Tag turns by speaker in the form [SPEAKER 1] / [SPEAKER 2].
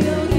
[SPEAKER 1] you.